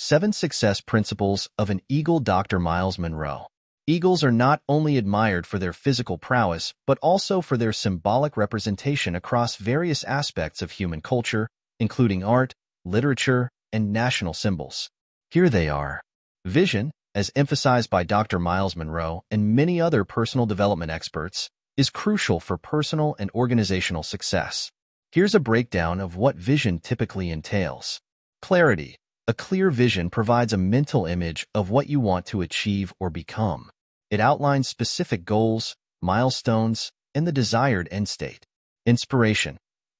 Seven Success Principles of an Eagle Dr. Myles Munroe Eagles are not only admired for their physical prowess, but also for their symbolic representation across various aspects of human culture, including art, literature, and national symbols. Here they are. Vision, as emphasized by Dr. Myles Munroe and many other personal development experts, is crucial for personal and organizational success. Here's a breakdown of what vision typically entails. Clarity. A clear vision provides a mental image of what you want to achieve or become. It outlines specific goals, milestones, and the desired end state. Inspiration.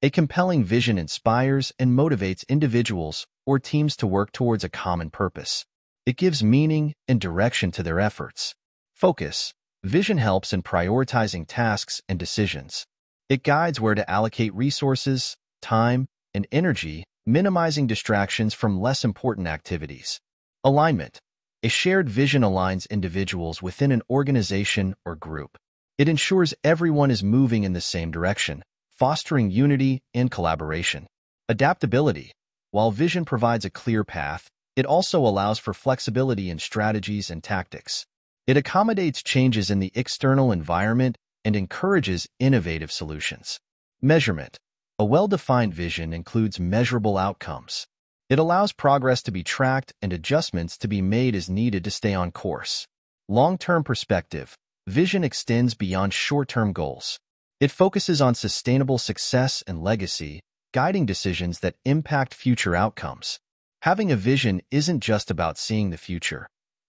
A compelling vision inspires and motivates individuals or teams to work towards a common purpose. It gives meaning and direction to their efforts. Focus. Vision helps in prioritizing tasks and decisions. It guides where to allocate resources, time, and energy minimizing distractions from less important activities. Alignment. A shared vision aligns individuals within an organization or group. It ensures everyone is moving in the same direction, fostering unity and collaboration. Adaptability. While vision provides a clear path, it also allows for flexibility in strategies and tactics. It accommodates changes in the external environment and encourages innovative solutions. Measurement. A well-defined vision includes measurable outcomes. It allows progress to be tracked and adjustments to be made as needed to stay on course. Long-term perspective. Vision extends beyond short-term goals. It focuses on sustainable success and legacy, guiding decisions that impact future outcomes. Having a vision isn't just about seeing the future.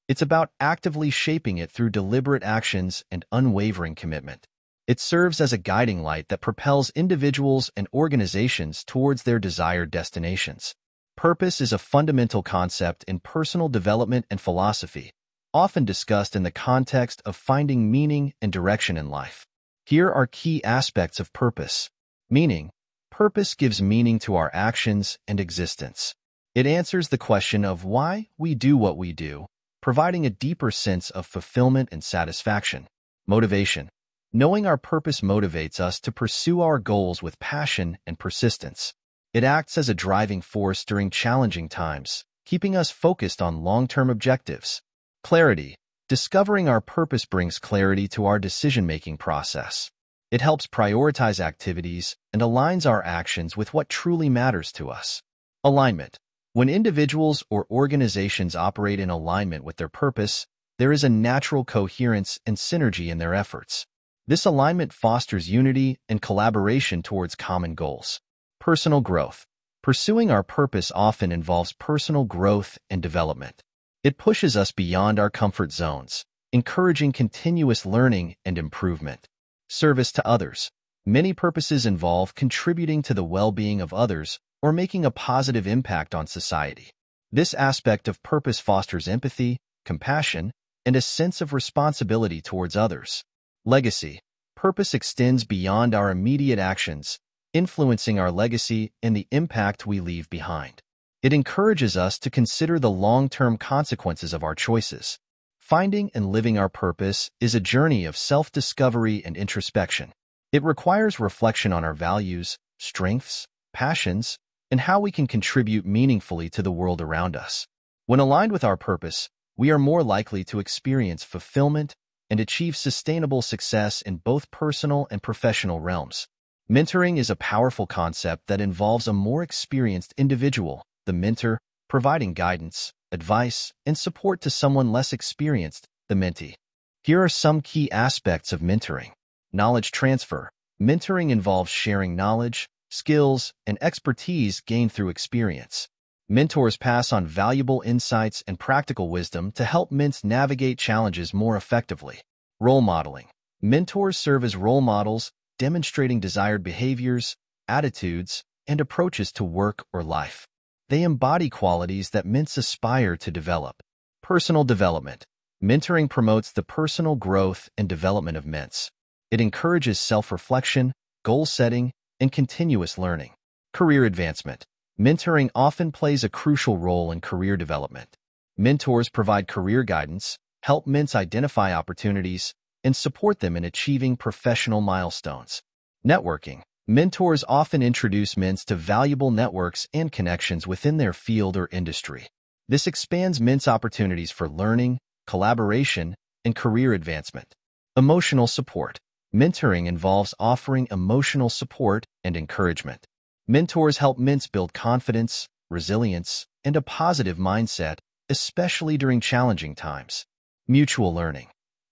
It's about actively shaping it through deliberate actions and unwavering commitment. It serves as a guiding light that propels individuals and organizations towards their desired destinations. Purpose is a fundamental concept in personal development and philosophy, often discussed in the context of finding meaning and direction in life. Here are key aspects of purpose. Meaning. Purpose gives meaning to our actions and existence. It answers the question of why we do what we do, providing a deeper sense of fulfillment and satisfaction. Motivation. Knowing our purpose motivates us to pursue our goals with passion and persistence. It acts as a driving force during challenging times, keeping us focused on long-term objectives. Clarity. Discovering our purpose brings clarity to our decision-making process. It helps prioritize activities and aligns our actions with what truly matters to us. Alignment. When individuals or organizations operate in alignment with their purpose, there is a natural coherence and synergy in their efforts. This alignment fosters unity and collaboration towards common goals. Personal growth. Pursuing our purpose often involves personal growth and development. It pushes us beyond our comfort zones, encouraging continuous learning and improvement. Service to others. Many purposes involve contributing to the well-being of others or making a positive impact on society. This aspect of purpose fosters empathy, compassion, and a sense of responsibility towards others. Legacy. Purpose extends beyond our immediate actions, influencing our legacy and the impact we leave behind. It encourages us to consider the long-term consequences of our choices. Finding and living our purpose is a journey of self-discovery and introspection. It requires reflection on our values, strengths, passions, and how we can contribute meaningfully to the world around us. When aligned with our purpose, we are more likely to experience fulfillment, and achieve sustainable success in both personal and professional realms. Mentoring is a powerful concept that involves a more experienced individual, the mentor, providing guidance, advice, and support to someone less experienced, the mentee. Here are some key aspects of mentoring. Knowledge transfer. Mentoring involves sharing knowledge, skills, and expertise gained through experience. Mentors pass on valuable insights and practical wisdom to help mints navigate challenges more effectively. Role modeling. Mentors serve as role models, demonstrating desired behaviors, attitudes, and approaches to work or life. They embody qualities that mints aspire to develop. Personal development. Mentoring promotes the personal growth and development of mints. It encourages self-reflection, goal setting, and continuous learning. Career advancement. Mentoring often plays a crucial role in career development. Mentors provide career guidance, help mints identify opportunities, and support them in achieving professional milestones. Networking. Mentors often introduce mints to valuable networks and connections within their field or industry. This expands Mint's opportunities for learning, collaboration, and career advancement. Emotional support. Mentoring involves offering emotional support and encouragement. Mentors help Mints build confidence, resilience, and a positive mindset, especially during challenging times. Mutual learning.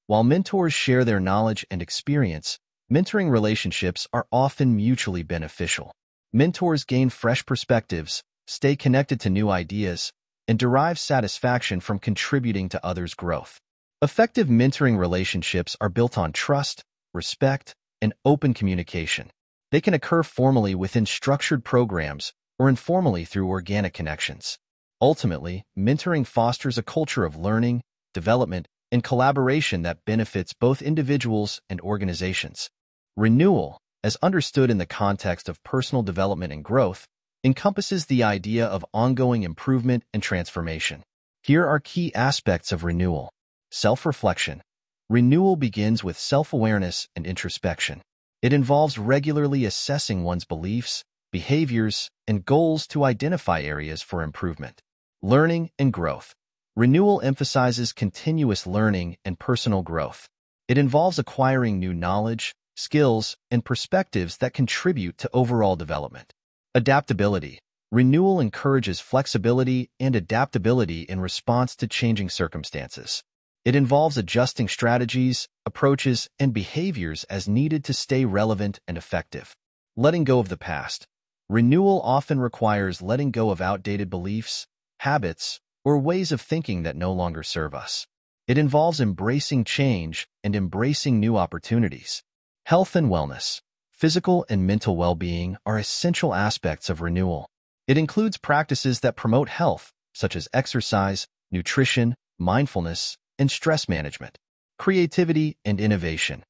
While mentors share their knowledge and experience, mentoring relationships are often mutually beneficial. Mentors gain fresh perspectives, stay connected to new ideas, and derive satisfaction from contributing to others' growth. Effective mentoring relationships are built on trust, respect, and open communication. They can occur formally within structured programs or informally through organic connections. Ultimately, mentoring fosters a culture of learning, development, and collaboration that benefits both individuals and organizations. Renewal, as understood in the context of personal development and growth, encompasses the idea of ongoing improvement and transformation. Here are key aspects of renewal. Self-reflection. Renewal begins with self-awareness and introspection. It involves regularly assessing one's beliefs, behaviors, and goals to identify areas for improvement. Learning and growth. Renewal emphasizes continuous learning and personal growth. It involves acquiring new knowledge, skills, and perspectives that contribute to overall development. Adaptability. Renewal encourages flexibility and adaptability in response to changing circumstances. It involves adjusting strategies, approaches, and behaviors as needed to stay relevant and effective. Letting go of the past. Renewal often requires letting go of outdated beliefs, habits, or ways of thinking that no longer serve us. It involves embracing change and embracing new opportunities. Health and wellness. Physical and mental well-being are essential aspects of renewal. It includes practices that promote health, such as exercise, nutrition, mindfulness, and stress management. Creativity and innovation.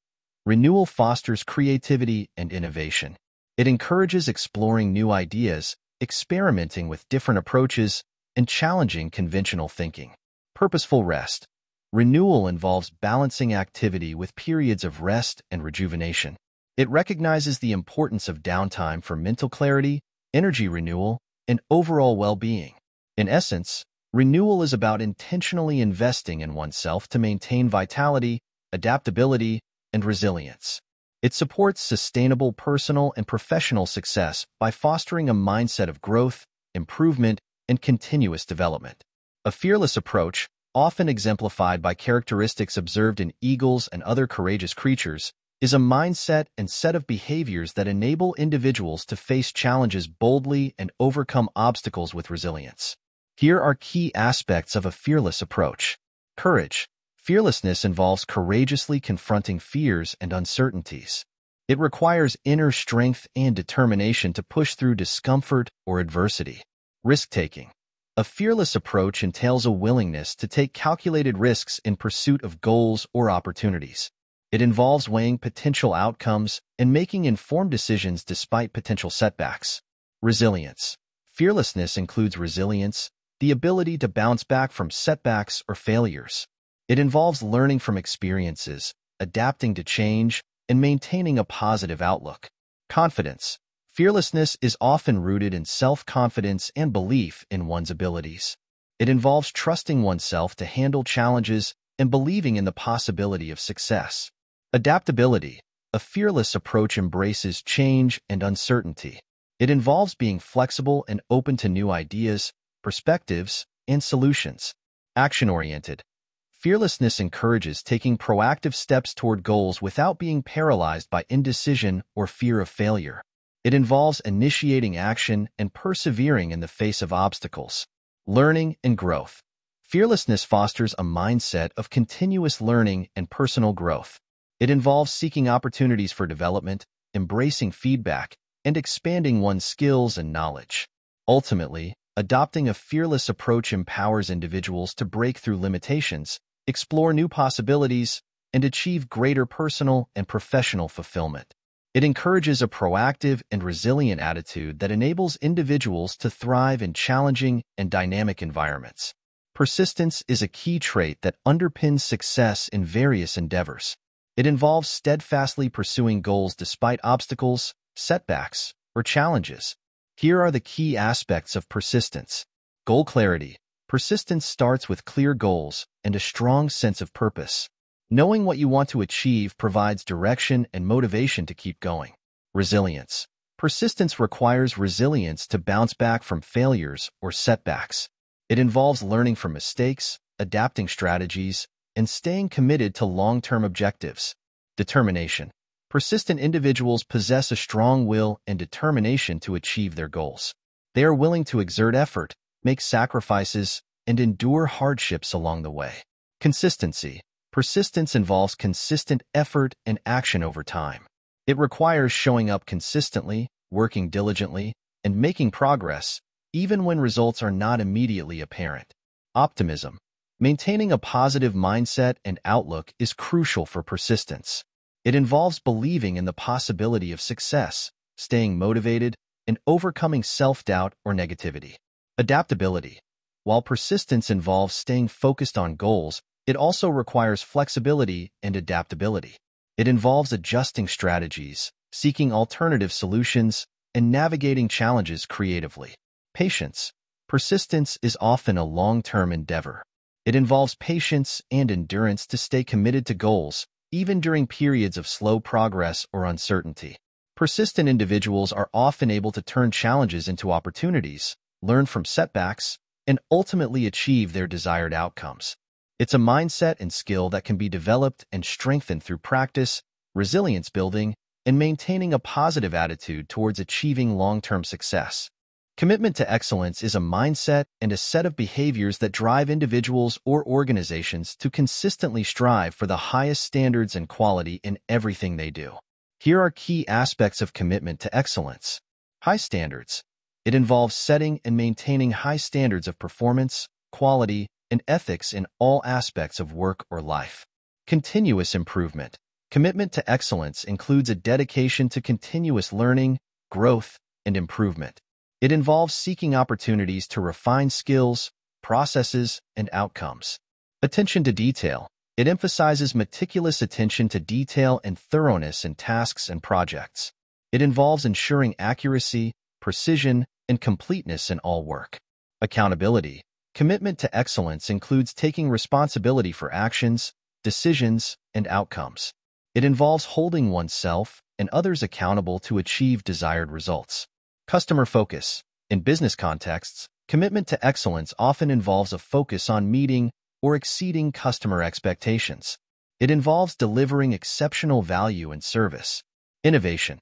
Renewal fosters creativity and innovation. It encourages exploring new ideas, experimenting with different approaches, and challenging conventional thinking. Purposeful rest. Renewal involves balancing activity with periods of rest and rejuvenation. It recognizes the importance of downtime for mental clarity, energy renewal, and overall well-being. In essence, renewal is about intentionally investing in oneself to maintain vitality, adaptability, and resilience. It supports sustainable personal and professional success by fostering a mindset of growth, improvement, and continuous development. A fearless approach, often exemplified by characteristics observed in eagles and other courageous creatures, is a mindset and set of behaviors that enable individuals to face challenges boldly and overcome obstacles with resilience. Here are key aspects of a fearless approach. Courage. Fearlessness involves courageously confronting fears and uncertainties. It requires inner strength and determination to push through discomfort or adversity. Risk-taking. A fearless approach entails a willingness to take calculated risks in pursuit of goals or opportunities. It involves weighing potential outcomes and making informed decisions despite potential setbacks. Resilience. Fearlessness includes resilience, the ability to bounce back from setbacks or failures. It involves learning from experiences, adapting to change, and maintaining a positive outlook. Confidence. Fearlessness is often rooted in self-confidence and belief in one's abilities. It involves trusting oneself to handle challenges and believing in the possibility of success. Adaptability, a fearless approach embraces change and uncertainty. It involves being flexible and open to new ideas, perspectives, and solutions. Action-oriented. Fearlessness encourages taking proactive steps toward goals without being paralyzed by indecision or fear of failure. It involves initiating action and persevering in the face of obstacles. Learning and growth. Fearlessness fosters a mindset of continuous learning and personal growth. It involves seeking opportunities for development, embracing feedback, and expanding one's skills and knowledge. Ultimately, adopting a fearless approach empowers individuals to break through limitations, explore new possibilities, and achieve greater personal and professional fulfillment. It encourages a proactive and resilient attitude that enables individuals to thrive in challenging and dynamic environments. Persistence is a key trait that underpins success in various endeavors. It involves steadfastly pursuing goals despite obstacles, setbacks, or challenges. Here are the key aspects of persistence. Goal clarity. Persistence starts with clear goals and a strong sense of purpose. Knowing what you want to achieve provides direction and motivation to keep going. Resilience. Persistence requires resilience to bounce back from failures or setbacks. It involves learning from mistakes, adapting strategies, and staying committed to long-term objectives. Determination. Persistent individuals possess a strong will and determination to achieve their goals. They are willing to exert effort, make sacrifices, and endure hardships along the way. Consistency. Persistence involves consistent effort and action over time. It requires showing up consistently, working diligently, and making progress, even when results are not immediately apparent. Optimism. Maintaining a positive mindset and outlook is crucial for persistence. It involves believing in the possibility of success, staying motivated, and overcoming self-doubt or negativity. Adaptability. While persistence involves staying focused on goals, it also requires flexibility and adaptability. It involves adjusting strategies, seeking alternative solutions, and navigating challenges creatively. Patience. Persistence is often a long-term endeavor. It involves patience and endurance to stay committed to goals, even during periods of slow progress or uncertainty. Persistent individuals are often able to turn challenges into opportunities, learn from setbacks, and ultimately achieve their desired outcomes. It's a mindset and skill that can be developed and strengthened through practice, resilience building, and maintaining a positive attitude towards achieving long-term success. Commitment to excellence is a mindset and a set of behaviors that drive individuals or organizations to consistently strive for the highest standards and quality in everything they do. Here are key aspects of commitment to excellence. High standards. It involves setting and maintaining high standards of performance, quality, and ethics in all aspects of work or life. Continuous improvement. Commitment to excellence includes a dedication to continuous learning, growth, and improvement. It involves seeking opportunities to refine skills, processes, and outcomes. Attention to detail. It emphasizes meticulous attention to detail and thoroughness in tasks and projects. It involves ensuring accuracy, precision, and completeness in all work. Accountability. Commitment to excellence includes taking responsibility for actions, decisions, and outcomes. It involves holding oneself and others accountable to achieve desired results. Customer focus. In business contexts, commitment to excellence often involves a focus on meeting or exceeding customer expectations. It involves delivering exceptional value and service. Innovation.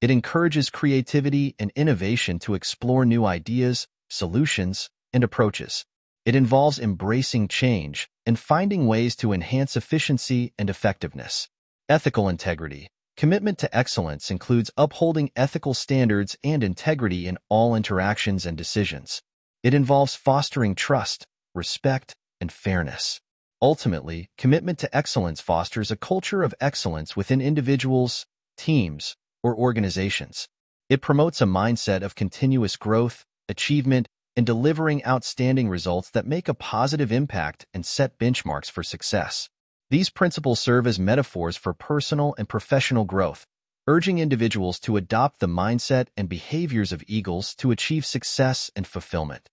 It encourages creativity and innovation to explore new ideas, solutions, and approaches. It involves embracing change and finding ways to enhance efficiency and effectiveness. Ethical integrity. Commitment to excellence includes upholding ethical standards and integrity in all interactions and decisions. It involves fostering trust, respect, and fairness. Ultimately, commitment to excellence fosters a culture of excellence within individuals, teams, or organizations. It promotes a mindset of continuous growth, achievement, and delivering outstanding results that make a positive impact and set benchmarks for success. These principles serve as metaphors for personal and professional growth, urging individuals to adopt the mindset and behaviors of eagles to achieve success and fulfillment.